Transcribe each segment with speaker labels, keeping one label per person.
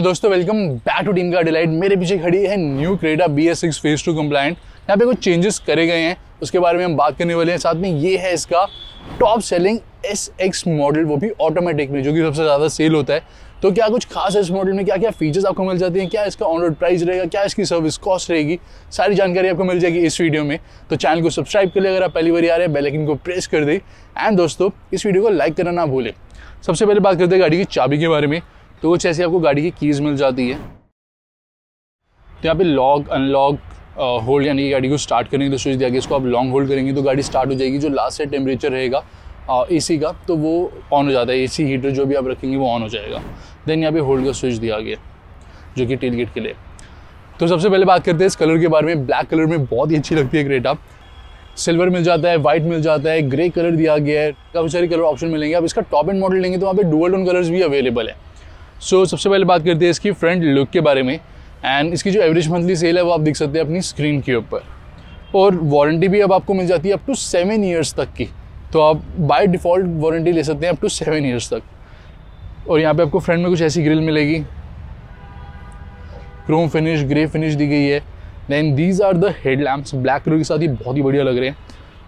Speaker 1: Hello दोस्तों welcome back to team car delight मेरे पीछे खड़ी है new Creta B S six phase two compliant यहाँ पे कुछ चेंजेस करे गए हैं, उसके बारे में हम बात करने वाले हैं। साथ में ये है इसका top selling S X model वो भी ऑटोमेटिक में जो कि सबसे ज़्यादा सेल होता है। तो क्या कुछ खास है इस मॉडल में? क्या क्या फीचर्स आपको मिल जाते हैं? क्या इसका ऑन रोड प्राइस रहेगा? क्या इसकी सर्विस कॉस्ट रहेगी? सारी जानकारी आपको मिल जाएगी इस वीडियो में। तो चैनल को सब्सक्राइब कर ले अगर आप पहली बार आ रहे हैं बेलाइकन को प्रेस कर दे। एंड दोस्तों, इस वीडियो को लाइक करना ना भूलें। सबसे पहले बात करते हैं गाड़ी की चाबी के बारे में। तो कुछ ऐसी आपको गाड़ी की कीज़ मिल जाती है। तो यहाँ पे लॉक अनलॉक होल्ड यानी कि गाड़ी को स्टार्ट करेंगे तो स्विच दिया गया, इसको आप लॉन्ग होल्ड करेंगे तो गाड़ी स्टार्ट हो जाएगी, जो लास्ट से टेम्परेचर रहेगा एसी का तो वो ऑन हो जाता है। एसी हीटर जो भी आप रखेंगे वो ऑन हो जाएगा। देन यहाँ पे होल्ड का स्विच दिया गया, जो कि टेल गेट के लिए। तो सबसे पहले बात करते हैं इस कलर के बारे में। ब्लैक कलर में बहुत ही अच्छी लगती है क्रेटा सिल्वर मिल जाता है वाइट मिल जाता है ग्रे कलर दिया गया है। काफ़ी सारे कलर ऑप्शन मिलेंगे। आप इसका टॉप एंड मॉडल लेंगे तो वहाँ पे डुअल टोन कलर्स भी अवेलेबल है। सो so, सबसे पहले बात करते हैं इसकी फ्रंट लुक के बारे में। एंड इसकी जो एवरेज मंथली सेल है वो आप देख सकते हैं अपनी स्क्रीन के ऊपर। और वारंटी भी अब आपको मिल जाती है अप टू सेवन ईयर्स तक की। तो आप बाय डिफ़ॉल्ट वारंटी ले सकते हैं अप टू सेवन ईयर्स तक। और यहाँ पे आपको फ्रंट में कुछ ऐसी ग्रिल मिलेगी। क्रोम फिनिश ग्रे फिनिश दी गई है। Then these are the head lamps black colour के साथ ही बहुत ही बढ़िया लग रहे हैं।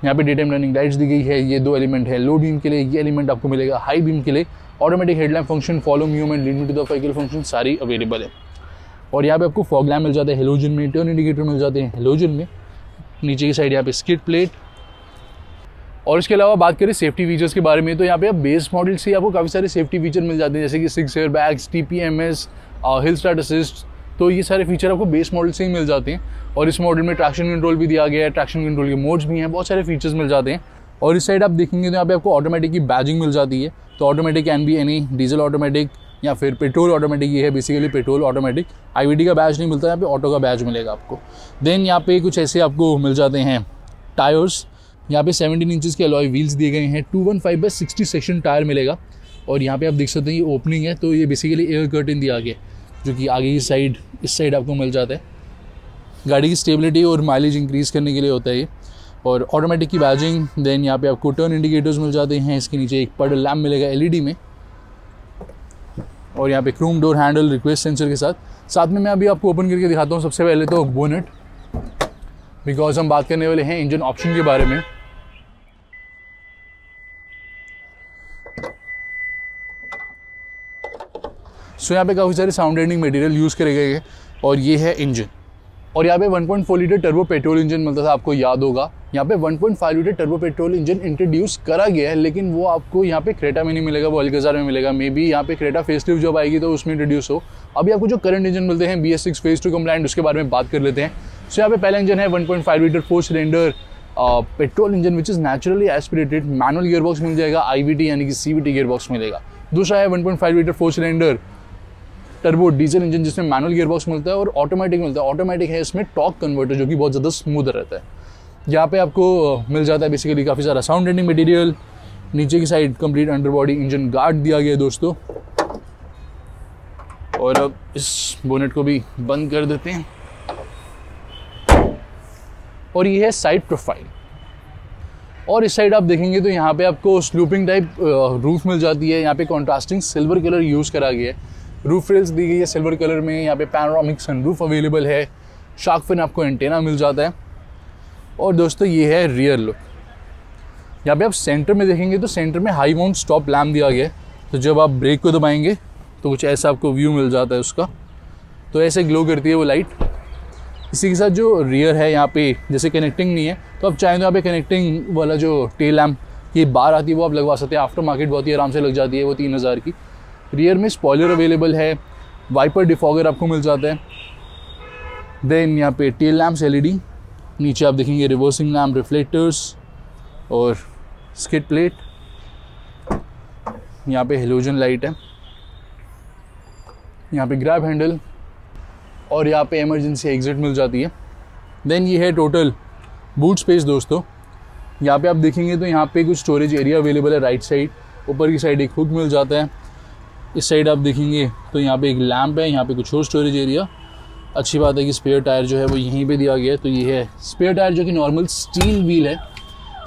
Speaker 1: यहाँ पे डे टाइम रनिंग लाइट्स दी गई है। ये दो एलिमेंट है लो बीम के लिए ये एलिमेंट आपको मिलेगा हाई बीम के लिए। Automatic headlamp function follow movement lead to the function सारी अवेलेबल है। और यहाँ पे आपको फॉग लैम्प मिल जाते हैं हेलोजन में टर्न इंडिकेटर मिल जाते हैं हेलोजन में। नीचे की साइड यहाँ पे स्किट प्लेट और इसके अलावा बात करें सेफ्टी फीचर्स के बारे में तो यहाँ पे आप बेस मॉडल से आपको काफ़ी सारे सेफ्टी फीचर मिल जाते हैं, जैसे कि six air bags T P M S hill start assist तो ये सारे फीचर आपको बेस मॉडल से ही मिल जाते हैं। और इस मॉडल में ट्रैक्शन कंट्रोल भी दिया गया है ट्रैक्शन कंट्रोल के मोड्स भी हैं, बहुत सारे फीचर्स मिल जाते हैं। और इस साइड आप देखेंगे तो यहाँ पे आपको ऑटोमेटिक की बैजिंग मिल जाती है। तो automatic can be any diesel automatic या फिर पेट्रोल ऑटोमेटिक ये है बेसिकली पेट्रोल ऑटोमेटिक आई का बैच नहीं मिलता, यहाँ पे ऑटो का बैच मिलेगा आपको। देन यहाँ पे कुछ ऐसे आपको मिल जाते हैं टायर्स यहाँ पे 17 इंचज़ के अलॉय व्हील्स दिए गए हैं। 215 one five by sixty section tyre मिलेगा। और यहाँ पे आप देख सकते हैं ये ओपनिंग है तो ये बेसिकली एयर कर्टन दिया गया जो कि आगे की साइड इस साइड आपको मिल जाता है। गाड़ी की स्टेबिलिटी और माइलेज इंक्रीज़ करने के लिए होता है ये। और ऑटोमेटिक की बैजिंग देन यहाँ पे आपको टर्न इंडिकेटर्स मिल जाते हैं। इसके नीचे एक पड लैम्प मिलेगा एलईडी में। और यहाँ पे chrome door handle request sensor के साथ। साथ में मैं अभी आपको ओपन करके दिखाता हूँ सबसे पहले तो बोनेट बिकॉज़ हम बात करने वाले हैं इंजन ऑप्शन के बारे में। सो so, यहाँ पे काफ़ी सारे साउंड रेडिंग मटेरियल यूज़ करे गए हैं। और ये है इंजन और यहाँ पे 1.4 लीटर टर्बो पेट्रोल इंजन था आपको याद होगा। यहाँ पे 1.5 litre turbo petrol engine introduce करा गया है, लेकिन वो आपको यहाँ पे क्रेटा में नहीं मिलेगा, वो अलगजार में मिलेगा। मे बी यहाँ पे क्रेटा फेस लिफ्ट जब आएगी तो उसमें इंट्रोड्यूस हो। अभी आपको जो करंट इंजन मिलते हैं B S six phase two compliant उसके बारे में बात कर लेते हैं। सो यहाँ पे पहला इंजन है one litre four cylinder petrol engine which is naturally aspirated manual gear मिल जाएगा आई यानी कि सी वी गियर मिलेगा। दूसरा है one point five litre four cylinder turbo diesel engine जिसमें मैनुअल गियर बॉक्स मिलता है और ऑटोमेटिक मिलता है। ऑटोमेटिक है इसमें टॉक कन्वर्टर जो कि बहुत ज़्यादा स्मूथ रहता है। यहाँ पे आपको मिल जाता है बेसिकली काफ़ी सारा साउंड रेंडिंग मटेरियल नीचे की side complete under body engine guard दिया गया है दोस्तों। और अब इस बोनेट को भी बंद कर देते हैं। और ये है साइड प्रोफ़ाइल और इस साइड आप देखेंगे तो यहाँ पे आपको स्लूपिंग टाइप रूफ मिल जाती है। यहाँ पे कॉन्ट्रास्टिंग सिल्वर कलर यूज़ करा गया है। रूफ रेल्स दी गई है सिल्वर कलर में। यहाँ पे पैनोरामिक सनरूफ अवेलेबल है। शार्क फिन आपको एंटेना मिल जाता है। और दोस्तों, ये है रियर लुक यहाँ पे आप सेंटर में देखेंगे तो सेंटर में हाई माउंट स्टॉप लैम्प दिया गया है। तो जब आप ब्रेक को दबाएँगे तो कुछ ऐसा आपको व्यू मिल जाता है उसका। तो ऐसे ग्लो करती है वो लाइट इसी के साथ जो रियर है यहाँ पे, जैसे कनेक्टिंग नहीं है तो आप चाहें तो यहाँ पे कनेक्टिंग वाला जो टेल लैम्प ये बार आती है, वो आप लगवा सकते हैं। आफ्टर मार्केट बहुत ही आराम से लग जाती है वो तीन हज़ार की। रियर में स्पॉयलर अवेलेबल है वाइपर डिफॉगर आपको मिल जाता है। देन यहाँ पे टेल लैम्प्स एलईडी नीचे आप देखेंगे रिवर्सिंग लैम्प रिफ्लेक्टर्स और स्किट प्लेट यहाँ पे हेलोजन लाइट है। यहाँ पे ग्रैब हैंडल और यहाँ पे इमरजेंसी एग्जिट मिल जाती है। देन ये है टोटल बूट स्पेस दोस्तों। यहाँ पे आप देखेंगे तो यहाँ पे कुछ स्टोरेज एरिया अवेलेबल है राइट साइड ऊपर की साइड एक हुक मिल जाता है। इस साइड आप देखेंगे तो यहाँ पे एक लैम्प है, यहाँ पे कुछ और स्टोरेज एरिया अच्छी बात है कि स्पेयर टायर जो है वो यहीं पे दिया गया है तो ये है। स्पेयर टायर जो कि नॉर्मल स्टील व्हील है,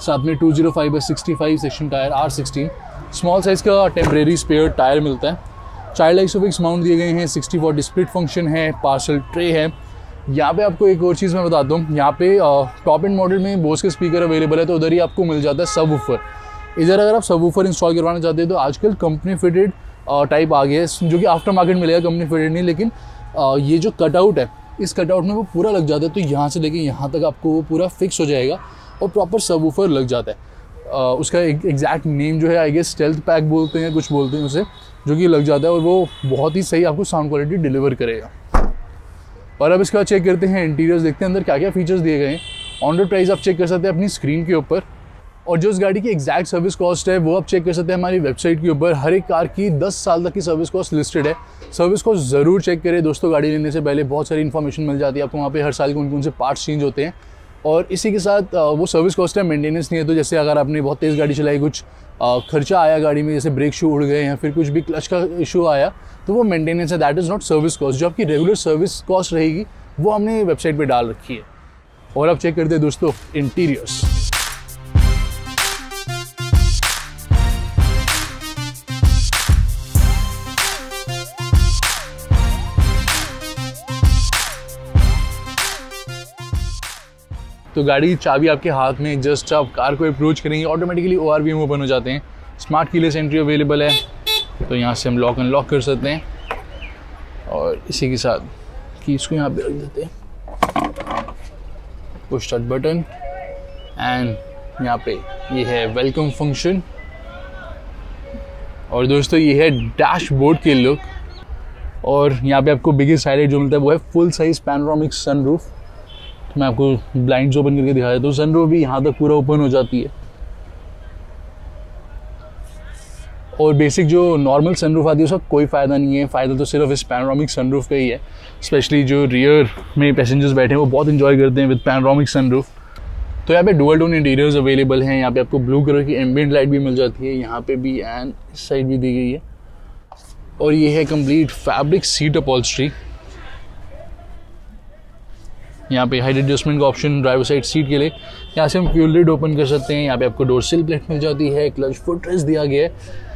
Speaker 1: साथ में two zero five by sixty five section tyre R sixteen small size का टेम्प्रेरी स्पेयर टायर मिलता है। चाइल्ड आइसोफिक्स माउंट दिए गए हैं सिक्सटी फोर डिस्प्लिट फ़ंक्शन है पार्सल ट्रे है। यहाँ पे आपको एक और चीज़ मैं बताता हूँ। यहाँ पे टॉप एंड मॉडल में बोस के स्पीकर अवेलेबल है तो उधर ही आपको मिल जाता है सब ऊफर इधर अगर आप सब ऊफर इंस्टॉल करवाना चाहते हैं तो आजकल कंपनी फिटेड टाइप आ गया है, जो कि आफ्टर मार्केट मिलेगा कंपनी फिटेड नहीं, लेकिन ये जो कटआउट है इस कटआउट में वो पूरा लग जाता है तो यहाँ से लेके यहाँ तक आपको वो पूरा फिक्स हो जाएगा और प्रॉपर सब लग जाता है। आ, उसका एग्जैक्ट नेम जो है आई गेस स्टेल्थ पैक बोलते हैं कुछ बोलते हैं उसे जो कि लग जाता है और वो बहुत ही सही आपको साउंड क्वालिटी डिलीवर करेगा। और अब इसके बाद चेक करते हैं इंटीरियर्स देखते हैं अंदर क्या क्या फीचर्स दिए गए हैं। ऑन प्राइस आप चेक कर सकते हैं अपनी स्क्रीन के ऊपर। और जो उस गाड़ी की एग्जैक्ट सर्विस कॉस्ट है, वो आप चेक कर सकते हैं हमारी वेबसाइट के ऊपर। हर एक कार की 10 साल तक की सर्विस कॉस्ट लिस्टेड है। सर्विस कॉस्ट ज़रूर चेक करें। दोस्तों, गाड़ी लेने से पहले बहुत सारी इन्फॉर्मेशन मिल जाती है आपको। वहाँ पे हर साल कौन कौन से पार्ट्स चेंज होते हैं। और इसी के साथ वो सर्विस कॉस्ट है मेंटेनेंस नहीं है। तो जैसे अगर आपने बहुत तेज़ गाड़ी चलाई, कुछ खर्चा आया गाड़ी में, जैसे ब्रेक शू उड़ गए या फिर कुछ भी क्लच का इशू आया तो वो मेंटेनेंस है। That is not service cost जो आपकी रेगुलर सर्विस कॉस्ट रहेगी, वो हमने वेबसाइट पर डाल रखी है। और आप चेक करते हैं दोस्तों इंटीरियर्स तो गाड़ी की चाबी आपके हाथ में जस्ट आप कार को अप्रोच करेंगे ऑटोमेटिकली ओ आर ओपन हो जाते हैं। स्मार्ट कीलेस एंट्री अवेलेबल है। तो यहाँ से हम लॉक अनलॉक कर सकते हैं। और इसी के साथ की इसको यहाँ पे रख देते हैं। पुश स्टार्ट बटन एंड यहाँ पे ये है वेलकम फ़ंक्शन और दोस्तों, ये है डैशबोर्ड के लुक और यहाँ पे आपको बिगेस्ट हाईलाइट जो मिलता है, वो है फुल साइज़ पैनोरामिक सनरूफ मैं आपको ब्लाइंड्स ओपन करके दिखा देता हूँ सनरूफ भी यहाँ तक पूरा ओपन हो जाती है। और बेसिक जो नॉर्मल सनरूफ आती है, उसका कोई फ़ायदा नहीं है। फ़ायदा तो सिर्फ़ इस पैनोरामिक सनरूफ का ही है। स्पेशली जो रियर में पैसेंजर्स बैठे हैं, वो बहुत इन्जॉय करते हैं विद पैनोरामिक सनरूफ तो यहाँ पे डुअल टोन इंटीरियर्स अवेलेबल हैं। यहाँ पे आपको ब्लू कलर की एम्बियंट लाइट भी मिल जाती है। यहाँ पे भी एंड इस साइड भी दी गई है। और ये है कंप्लीट फैब्रिक सीट अपॉल्स्ट्री यहाँ पे हाइट एडजस्टमेंट का ऑप्शन ड्राइवर साइड सीट के लिए। यहाँ से हम फ्यूल लिड ओपन कर सकते हैं। यहाँ पे आपको डोर सिल प्लेट मिल जाती है क्लच फुट रेस्ट दिया गया है।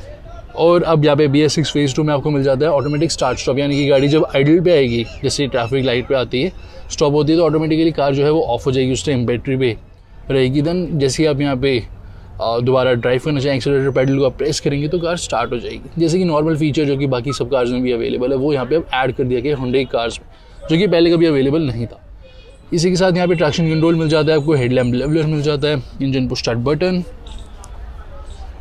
Speaker 1: और अब यहाँ पे B S six phase two में आपको मिल जाता है ऑटोमेटिक स्टार्ट स्टॉप यानी कि गाड़ी जब आइडल पे आएगी, जैसे ट्रैफ़िक लाइट पे आती है स्टॉप होती है तो ऑटोमेटिकली कार जो है वो ऑफ़ हो जाएगी उस टाइम बैटरी पे रहेगी। देन जैसे आप यहाँ पे दोबारा ड्राइव करना चाहें एक्सीटर पैडल को आप प्रेस करेंगे तो कार स्टार्ट हो जाएगी। जैसे कि नॉर्मल फीचर जो कि बाकी सब कार्स में भी अवेलेबल है, वो यहाँ पे अब ऐड कर दिया गया हुडे कार्स में, जो कि पहले कभी अवेलेबल नहीं था। इसी के साथ यहाँ पे ट्रैक्शन कंट्रोल मिल जाता है, आपको हेडलैम्प लेवलर मिल जाता है इंजन पुश स्टार्ट बटन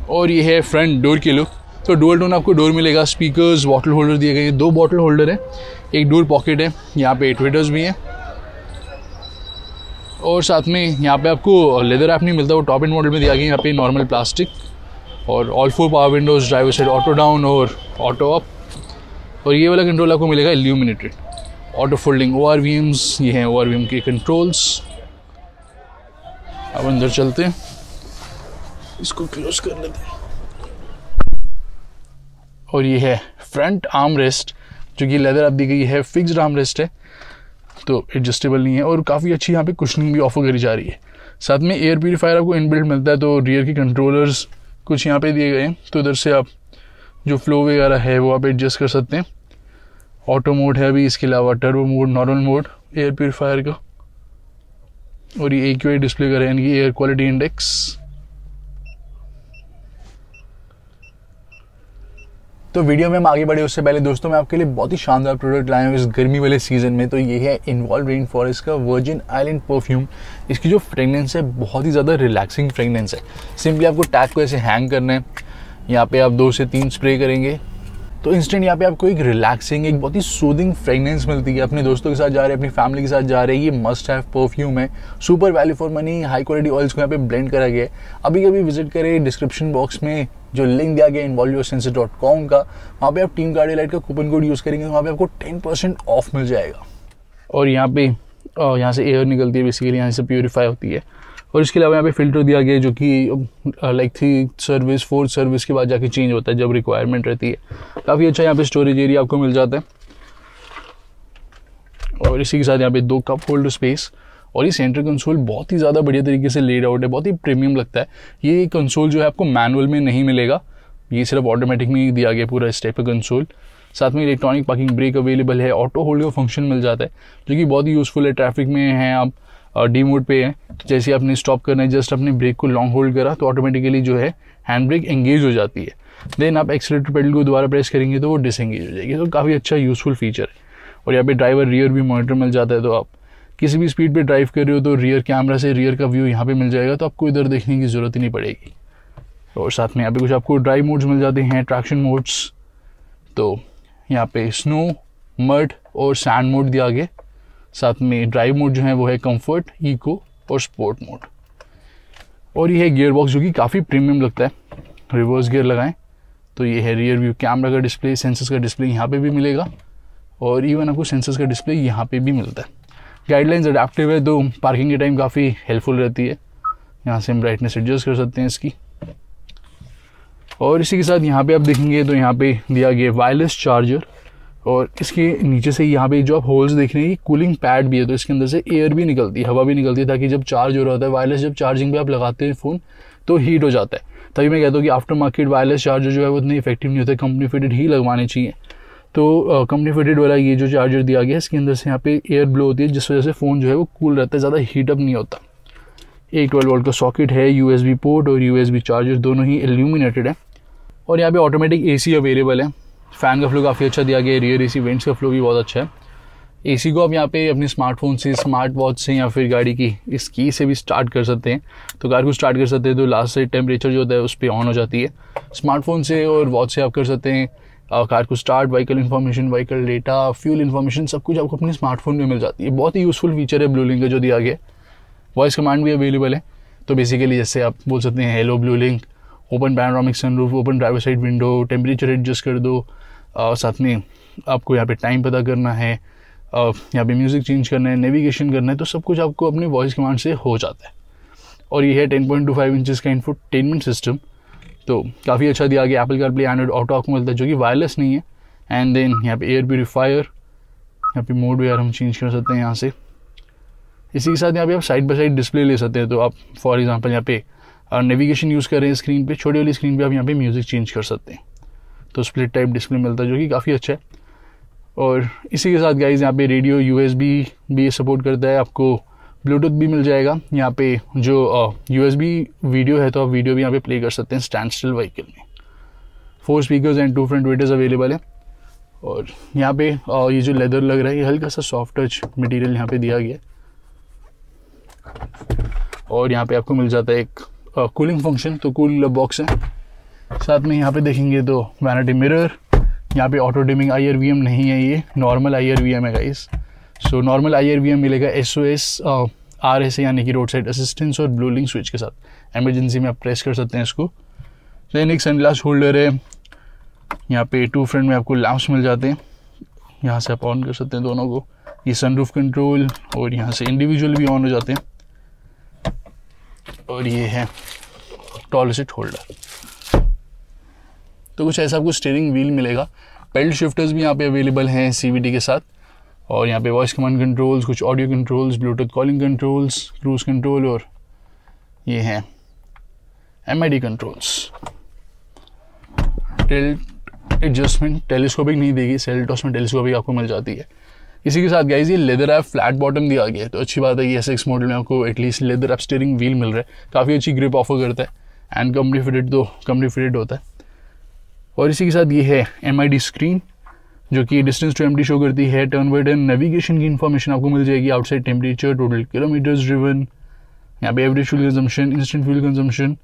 Speaker 1: और ये है फ्रंट डोर के लुक तो डोर टोन आपको डोर मिलेगा स्पीकर्स बॉटल होल्डर दिए गए हैं दो बॉटल होल्डर है, एक डोर पॉकेट है, यहाँ पे ट्विटर्स भी हैं, और साथ में यहाँ पे आपको लेदर ऐप नहीं मिलता, वो टॉप एंड मॉडल में दिया गया यहाँ पे नॉर्मल प्लास्टिक और all four power windows driver side auto down और ऑटो अप और ये वाला कंट्रोल आपको मिलेगा illuminated auto folding O R V Ms ये हैं ओ आर वी एम के कंट्रोल्स अब अंदर चलते हैं। इसको क्लोज कर लेते हैं। और ये है फ्रंट आर्म रेस्ट जो कि लेदर आप दी गई है फिक्स्ड आर्म रेस्ट है तो एडजस्टेबल नहीं है और काफ़ी अच्छी यहाँ पे कुशनिंग भी ऑफ़र करी जा रही है। साथ में एयर प्योरीफायर आपको इनबिल्ट मिलता है तो रियर के कंट्रोलर्स कुछ यहाँ पे दिए गए हैं। तो इधर से आप जो फ्लो वगैरह है, वो आप एडजस्ट कर सकते हैं। ऑटो मोड है अभी, इसके अलावा turbo mode normal mode air purifier का। और ये एक डिस्प्ले कि एयर क्वालिटी इंडेक्स तो वीडियो में हम आगे बढ़े, उससे पहले दोस्तों, मैं आपके लिए बहुत ही शानदार प्रोडक्ट लाया हूँ इस गर्मी वाले सीज़न में तो ये है इन्वॉल्व रेन फॉरेस्ट का वर्जिन आइलैंड परफ्यूम इसकी जो फ्रेगनेंस है, बहुत ही ज़्यादा रिलैक्सिंग फ्रेगनेंस है। सिंपली आपको टैग को ऐसे हैंग करना है। यहाँ पे आप दो से तीन स्प्रे करेंगे। तो इंस्टेंट यहाँ पे आपको एक रिलैक्सिंग एक बहुत ही सूदिंग फ्रेगनेंस मिलती है अपने दोस्तों के साथ जा रहे हैं अपनी फैमिली के साथ जा रहे हैं ये मस्ट हैव परफ्यूम है। Super value for money high quality oils को यहाँ पे ब्लेंड करा गया है। अभी कभी विज़िट करें डिस्क्रिप्शन बॉक्स में जो लिंक दिया गया इन्वॉल्यूसेंस डॉट कॉम का। वहाँ पे आप टीम गाड़ी लाइट का कूपन कोड यूज़ करेंगे, वहाँ पे आपको टेन परसेंट ऑफ़ मिल जाएगा। और यहाँ पे यहाँ से एयर निकलती है बेसिकली यहाँ से प्योरीफाई होती है। और इसके अलावा यहाँ पे फ़िल्टर दिया गया जो कि like three service fourth service के बाद जाके चेंज होता है जब रिक्वायरमेंट रहती है। काफ़ी अच्छा यहाँ पे स्टोरेज एरिया आपको मिल जाता है। और इसी के साथ यहाँ पे दो कप होल्डर स्पेस और ये सेंटर कंसोल बहुत ही ज़्यादा बढ़िया तरीके से लेड आउट है, बहुत ही प्रीमियम लगता है। ये कंसोल जो है आपको मैनुअल में नहीं मिलेगा। ये सिर्फ़ ऑटोमेटिक में ही दिया गया पूरा का कंसोल साथ में इलेक्ट्रॉनिक पार्किंग ब्रेक अवेलेबल है ऑटो होल्ड का फ़ंक्शन मिल जाता है, जो कि बहुत ही यूज़फुल है ट्रैफ़िक में हैं आप। डी मोड पे है। तो जैसे आपने स्टॉप करना है जस्ट अपने ब्रेक को लॉन्ग होल्ड करा तो ऑटोमेटिकली जो है हैंड ब्रेक एंगेज हो जाती है। देन आप एक्सलेटर पेडल को दोबारा प्रेस करेंगे तो वो डिसएंगेज हो जाएगी। तो काफ़ी अच्छा यूज़फुल फीचर है। और यहाँ पे ड्राइवर रियर भी मॉनिटर मिल जाता है तो आप किसी भी स्पीड पे ड्राइव कर रहे हो तो रियर कैमरा से रियर का व्यू यहाँ पे मिल जाएगा तो आपको इधर देखने की ज़रूरत ही नहीं पड़ेगी। और साथ में यहाँ पे कुछ आपको ड्राइव मोड्स मिल जाते हैं ट्रैक्शन मोड्स तो यहाँ पे स्नो मड और सैंड मोड दिया गया। साथ में ड्राइव मोड जो है वो है कंफर्ट इको और स्पोर्ट मोड और ये है गियर बॉक्स जो कि काफ़ी प्रीमियम लगता है। रिवर्स गियर लगाएँ तो ये है रियर व्यू कैमरा का डिस्प्ले सेंसर्स का डिस्प्ले यहाँ पे भी मिलेगा और इवन आपको सेंसर्स का डिस्प्ले यहाँ पे भी मिलता है। गाइडलाइंस अडेप्टिव है तो पार्किंग के टाइम काफ़ी हेल्पफुल रहती है। यहाँ से हम ब्राइटनेस एडजस्ट कर सकते हैं इसकी। और इसी के साथ यहाँ पे आप देखेंगे तो यहाँ पे दिया गया वायरलेस चार्जर और इसके नीचे से यहाँ पे जो आप होल्स देख रहे हैं, ये कूलिंग पैड भी है तो इसके अंदर से एयर भी निकलती है, हवा भी निकलती है, ताकि जब चार्ज हो रहा होता है वायरलेस जब चार्जिंग पे आप लगाते हैं फ़ोन तो हीट हो जाता है। तभी मैं कहता हूँ कि आफ्टर मार्केट वायरलेस चार्जर जो है, वो इतनी इफ़ेक्टिव नहीं होते कंपनी फिटेड ही लगवाने चाहिए। तो कंपनी फिटेड वाला ये जो चार्जर दिया गया है, इसके अंदर से यहाँ पे एयर ब्लो होती है, जिस वजह से फ़ोन जो है, वो कूल रहता है, ज़्यादा हीटअप नहीं होता। एक ट्वेल्व वोल्ट का सॉकेट है यूएसबी पोर्ट और यूएसबी चार्जर दोनों ही एल्यूमिनेटेड है। और यहाँ पे ऑटोमेटिक एसी अवेलेबल है। फ़ैन का फ्लो काफ़ी अच्छा दिया गया है रियर एसी वेंट्स का फ्लो भी बहुत अच्छा है। एसी को आप यहाँ पे अपने स्मार्टफ़ोन से स्मार्ट वॉच से या फिर गाड़ी की इस की से भी स्टार्ट कर सकते हैं। तो कार को स्टार्ट कर सकते हैं तो लास्ट से टेम्परेचर जो होता है उस पर ऑन हो जाती है। स्मार्टफ़ोन से और वॉच से आप कर सकते हैं। कार को start vehicle information vehicle data fuel information सब कुछ आपको अपने स्मार्टफ़ोन में मिल जाती है। बहुत ही यूज़फुल फीचर है ब्लू लिंक का जो दिया गया वॉइस कमांड भी अवेलेबल है। तो बेसिकली जैसे आप बोल सकते हैं hello Blue Link open panoramic sunroof open driver side window temperature adjust कर दो और साथ में आपको यहाँ पे टाइम पता करना है यहाँ पे म्यूज़िक चेंज करना है नेविगेशन करना है तो सब कुछ आपको अपने वॉइस कमांड से हो जाता है। और ये है ten point two five inches का इन्फोटेनमेंट सिस्टम तो काफ़ी अच्छा दिया गया Apple Car Play Android Auto आपको मिलता है, जो कि वायरलेस नहीं है। एंड देन यहाँ पे एयर प्योरीफायर यहाँ पे मोड वगैरह हम चेंज कर सकते हैं यहाँ से। इसी के साथ यहाँ पे आप साइड बाई साइड डिस्प्ले ले सकते हैं। तो आप फॉर एग्जांपल यहाँ पे नेविगेशन यूज़ कर रहे हैं स्क्रीन पे, छोटी वाली स्क्रीन पे आप यहाँ पे म्यूज़िक चेंज कर सकते हैं। तो स्प्लिट टाइप डिस्प्ले मिलता है जो कि काफ़ी अच्छा है। और इसी के साथ गाइज़ यहाँ पे रेडियो यूएसबी भी सपोर्ट करता है। आपको ब्लूटूथ भी मिल जाएगा। यहाँ पे जो यू एस वीडियो है तो आप वीडियो भी यहाँ पे प्ले कर सकते हैं स्टैंड स्टिल व्हीकल में। Four speakers and two front tweeters available है। और यहाँ पे आ, ये जो लेदर लग रहा है ये हल्का सा सॉफ्ट टच मटेरियल यहाँ पे दिया गया और यहाँ पे आपको मिल जाता है एक कूलिंग फ़ंक्शन तो कूल बॉक्स है। साथ में यहाँ पे देखेंगे तो वैनिटी मिरर यहाँ पे ऑटो डिमिंग आई नहीं है ये नॉर्मल आईआरवीएम है गाइस सो नॉर्मल आईआरवीएम मिलेगा S O S R S यानी कि रोड साइड असिस्टेंस और ब्लूलिंग स्विच के साथ. एमरजेंसी में आप प्रेस कर सकते हैं इसको. देन एक सनग्लास होल्डर है. यहाँ पे टू फ्रंट में आपको लैम्प्स मिल जाते हैं. यहाँ से आप ऑन कर सकते हैं दोनों को. ये सनरूफ कंट्रोल और यहाँ से इंडिविजुअल भी ऑन हो जाते हैं. और ये है टॉल सीट होल्डर तो कुछ ऐसा आपको स्टेयरिंग व्हील मिलेगा। पेल्ट शिफ्टर्स भी यहाँ पे अवेलेबल हैं सी के साथ। और यहाँ पे वॉइस कमांड कंट्रोल्स कुछ audio controls Bluetooth calling controls cruise control और ये हैं MID controls tilt adjustment telescopic नहीं देगी सेल्टॉस में टेलीस्कोपिक आपको मिल जाती है। इसी के साथ गाइज़ ये लेदर ऐप फ्लैट बॉटम दिया गया है तो अच्छी बात है ये एस मॉडल में आपको at least leather app steering wheel मिल रहा है। काफ़ी अच्छी ग्रिप ऑफ़र करता है। एंड कंपनी फिटेड तो कंपनी फिटेड होता है। और इसी के साथ ये है एमआईडी स्क्रीन जो कि डिस्टेंस टू एमडी शो करती है। टर्न बाई टर्न नेविगेशन की इन्फॉर्मेशन आपको मिल जाएगी outside temperature total kilometres driven यहाँ पे average fuel consumption instant fuel consumption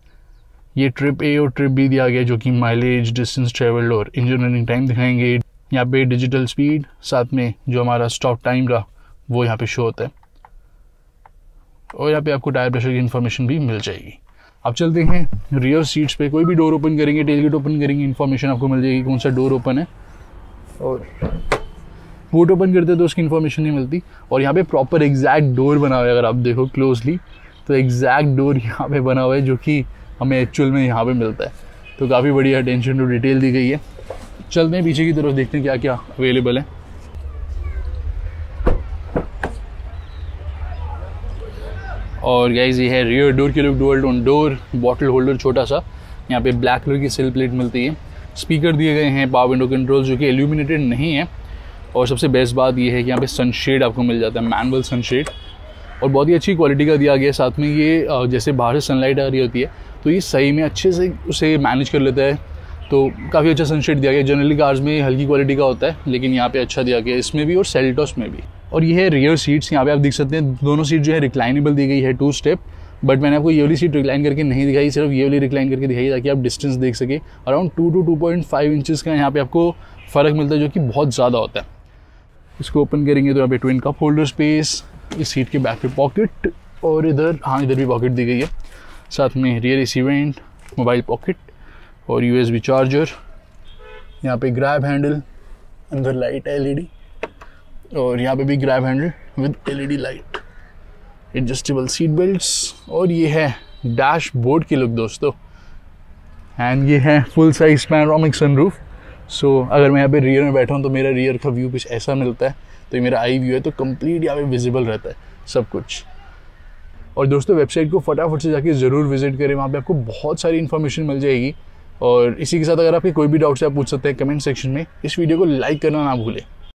Speaker 1: ये ट्रिप ए और ट्रिप बी दिया गया जो कि माइलेज डिस्टेंस ट्रेवल और इंजन रनिंग टाइम दिखाएँगे। यहाँ पे डिजिटल स्पीड साथ में जो हमारा स्टॉप टाइम रहा, वो यहाँ पे शो होता है। और यहाँ पे आपको टायर प्रेशर की इन्फॉर्मेशन भी मिल जाएगी। अब चलते हैं रियर सीट्स पे कोई भी डोर ओपन करेंगे टेल गेट ओपन करेंगे इन्फॉर्मेशन आपको मिल जाएगी कौन सा डोर ओपन है। और बूट ओपन करते हैं तो उसकी इन्फॉर्मेशन नहीं मिलती। और यहाँ पे प्रॉपर एग्जैक्ट डोर बना हुआ है, अगर आप देखो क्लोजली तो एग्जैक्ट डोर यहाँ पे बना हुआ है, जो कि हमें एक्चुअल में यहाँ पे मिलता है। तो काफ़ी बड़ी अटेंशन टू डिटेल दी गई है। चलते हैं पीछे की तरफ़, देखते हैं क्या क्या अवेलेबल है। और गाइज़ ये है रियर डोर की look dual on door bottle holder छोटा सा। यहाँ पे ब्लैक कलर की सिल प्लेट मिलती है। स्पीकर दिए गए हैं पावर विंडो कंट्रोल जो कि एल्यूमिनेटेड नहीं है। और सबसे बेस्ट बात ये है कि यहाँ पे सनशेड आपको मिल जाता है मैनुअल सनशेड और बहुत ही अच्छी क्वालिटी का दिया गया साथ में ये जैसे बाहर से सनलाइट आ रही होती है तो ये सही में अच्छे से उसे मैनेज कर लेता है। तो काफ़ी अच्छा सनशेड दिया गया जनरली कार्स में हल्की क्वालिटी का होता है, लेकिन यहाँ पे अच्छा दिया गया इसमें भी और सेल्टॉस में भी। और ये है रियर सीट्स यहाँ पे आप देख सकते हैं, दोनों सीट जो है रिक्लाइनेबल दी गई है टू स्टेप बट मैंने आपको ये वाली सीट रिक्लाइन करके नहीं दिखाई, सिर्फ़ ये वाली रिक्लाइन करके दिखाई ताकि आप डिस्टेंस देख सके। Around two two two point five inches का यहाँ पे आपको फ़र्क मिलता है जो कि बहुत ज़्यादा होता है। इसको ओपन करेंगे तो यहाँ पे ट्विन कप होल्डर स्पेस इस सीट के बैक पे पॉकेट और इधर हाँ इधर भी पॉकेट दी गई है। साथ में rear A vent mobile pocket और यूएसबी चार्जर यहाँ पे ग्रैब हैंडल अंदर लाइट है एलईडी और यहाँ पे भी grab handle with LED light adjustable seat belts और ये है डैश बोर्ड की लुक दोस्तों. एंड ये है full size panoramic sunroof so अगर मैं यहाँ पे रियर में बैठा हूँ तो मेरा रियर का व्यू कुछ ऐसा मिलता है. तो ये मेरा आई व्यू है तो कंप्लीट यहाँ पे विजिबल रहता है सब कुछ. और दोस्तों वेबसाइट को फटाफट से जाके ज़रूर विज़िट करें. वहाँ पे आपको बहुत सारी इन्फॉर्मेशन मिल जाएगी. और इसी के साथ अगर आपके कोई भी डाउट्स आप पूछ सकते हैं कमेंट सेक्शन में. इस वीडियो को लाइक करना ना भूलें.